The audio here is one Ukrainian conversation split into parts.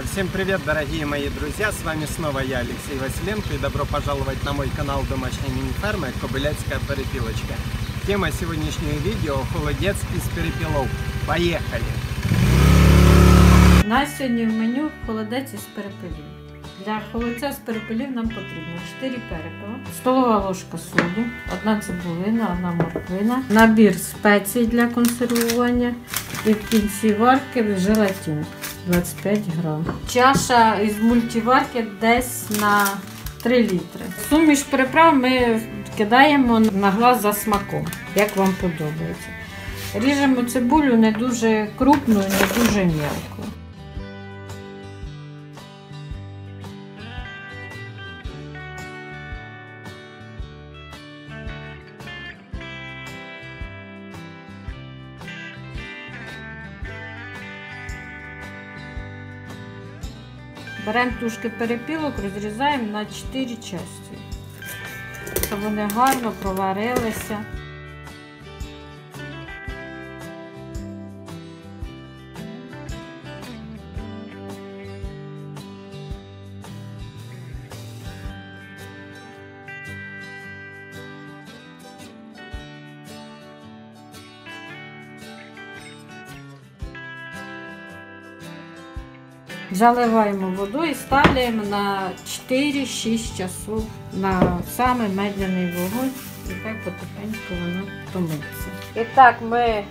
Всем привет, дорогие мои друзья! С вами снова я, Алексей Василенко, и добро пожаловать на мой канал домашней мини-фермы Кобыляцкая перепилочка. Тема сегодняшнего видео – холодец из перепелов. Поехали! У нас сьогодні в меню холодець із перепелів. Для холодця з перепелів нам потрібно 4 перепела, столова ложка соду, одна цибулина, одна морквина, набір спецій для консервування і в кінці варки желатин 25 грам. Чаша із мультиварки десь на 3 літри. Суміш приправ ми кидаємо на глаз за смаком, як вам подобається. Ріжемо цибулю не дуже крупну і не дуже м'яко. Беремо тушки перепілок, розрізаємо на 4 частини, щоб вони гарно проварилися. Заливаємо воду і ставляємо на 4-6 часов на самий медленний вогонь і так потихеньку воно томиться. І так ми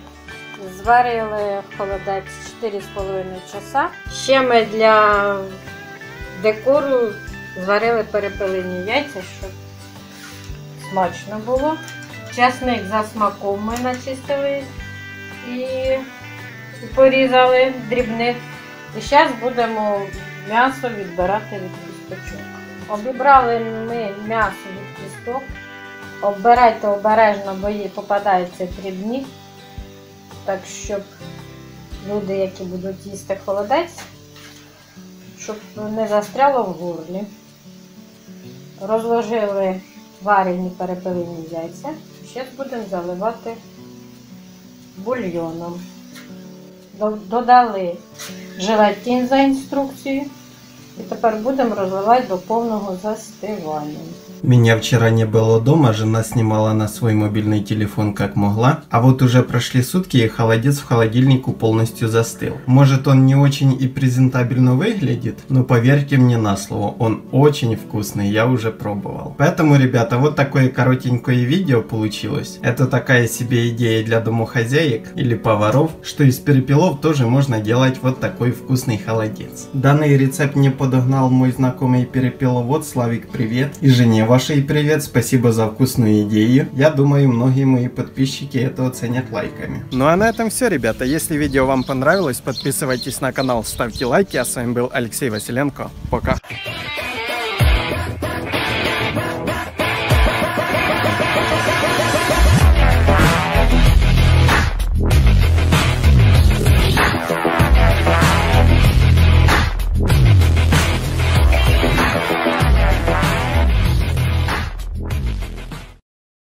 зварили холодець 4,5 часа. Ще ми для декору зварили перепелені яйця, щоб смачно було. Часник за смаком ми начистили і порізали дрібних. І зараз будемо м'ясо відбирати від кісточок. Обібрали ми м'ясо від кісток. Обирайте обережно, бо їй попадаються дрібні. Так, щоб люди, які будуть їсти холодець, щоб не застряло в горлі. Розложили варені перепелені яйця. Зараз будемо заливати бульйоном. Додали желатин за інструкцією. І тепер будемо розливати до повного застивання. Меня вчера не было дома, жена снимала на свой мобильный телефон как могла, а вот уже прошли сутки и холодец в холодильнику полностью застыл. Может он не очень и презентабельно выглядит, но поверьте мне на слово, он очень вкусный, я уже пробовал. Поэтому, ребята, вот такое коротенькое видео получилось. Это такая себе идея для домохозяек или поваров, что из перепелов тоже можно делать вот такой вкусный холодец. Данный рецепт мне подогнал мой знакомый перепеловод Славик, привет. И жене вашей привет, спасибо за вкусную идею. Я думаю, многие мои подписчики это оценят лайками. Ну а на этом все, ребята. Если видео вам понравилось, подписывайтесь на канал, ставьте лайки. А с вами был Алексей Василенко. Пока. Bye.